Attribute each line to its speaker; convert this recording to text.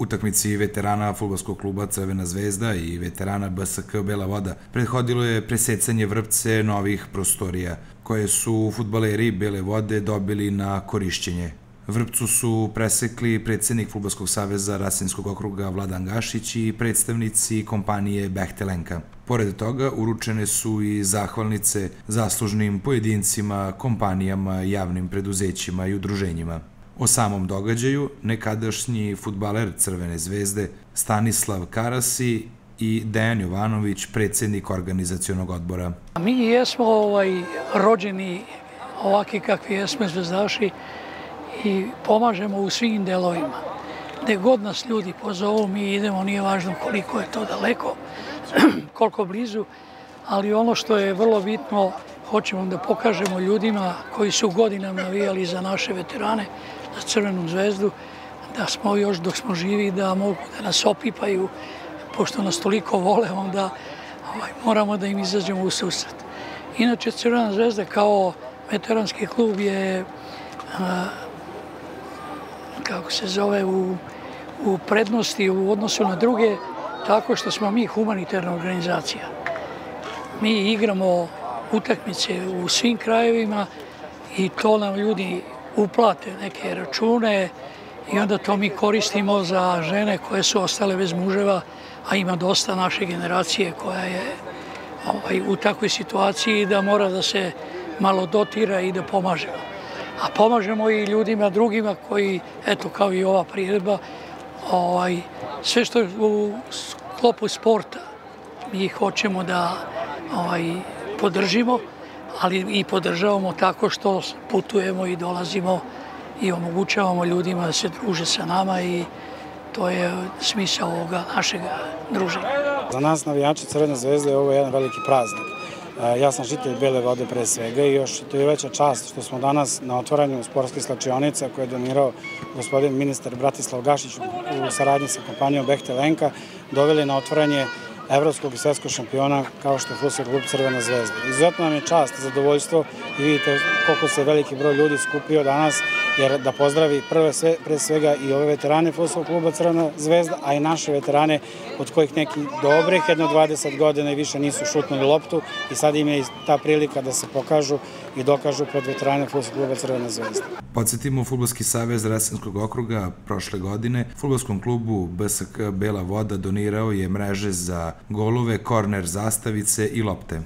Speaker 1: Utakmici veterana futbolskog kluba Crvena zvezda i veterana BSK Bela voda prethodilo je presecanje vrpce novih prostorija, koje su futbaleri Bele vode dobili na korišćenje. Vrpcu su presekli predsednik Futbolskog saveza Rasinskog okruga Vladan Gašić i predstavnici kompanije Behtelenka. Pored toga, uručene su i zahvalnice zaslužnim pojedincima, kompanijama, javnim preduzećima i udruženjima. O samom događaju nekadašnji futbaler Crvene zvezde Stanislav Karasi i Dejan Jovanović, predsednik organizacijonog odbora.
Speaker 2: Mi jesmo ovaj, rođeni ovaki kakvi jesmo zvezdaši i pomažemo u svim delovima. Gde god nas ljudi pozovu, mi idemo, nije važno koliko je to daleko, koliko blizu, ali ono što je vrlo bitno, hoćemo da pokažemo ljudima koji su godinama navijali za naše veterane, za Crvenu zvezdu, da smo još dok smo živi, da mogu da nas opipaju, pošto nas toliko vole, onda ovaj, moramo da im izađemo u susret. Inače, Crvena zvezda kao veteranski klub je, a, kako se zove, u, u prednosti u odnosu na druge, tako što smo mi humanitarna organizacija. Mi igramo utakmice u svim krajevima i to nam ljudi uplate neke račune i onda to mi koristimo za žene koje su ostale bez muževa, a ima dosta naše generacije koja je ovaj, u takvoj situaciji da mora da se malo dotira i da pomažemo. A pomažemo i ljudima drugima koji, eto kao i ova priredba, ovaj, sve što je u sklopu sporta mi hoćemo da ovaj, podržimo, ali i podržavamo tako što putujemo i dolazimo i omogućavamo ljudima da se druže sa nama i to je smisao ovoga našeg druženja.
Speaker 3: Za nas navijači Crvene zvezde ovo je jedan veliki praznik. E, ja sam žitelj Bele vode pre svega i još to je veća čast što smo danas na otvaranju sportskih slačionica koje je donirao gospodin ministar Bratislav Gašić u saradnji sa kompanijom Behtelenka doveli na otvaranje evropskog i svetskog šampiona kao što je Futbol klub Crvena zvezda. Izuzetno nam je čast i zadovoljstvo i vidite koliko se veliki broj ljudi skupio danas jer da pozdravi prve sve, pre svega i ove veterane Futbol kluba Crvena zvezda, a i naše veterane od kojih neki dobrih jedno 20 godina i više nisu šutnuli loptu i sad im je ta prilika da se pokažu i dokažu pred veterane Futbol kluba Crvena zvezda.
Speaker 1: Podsjetimo, Futbolski savez Rasinskog okruga prošle godine Futbolskom klubu BSK Bela voda donirao je mreže za golove, korner zastavice i lopte.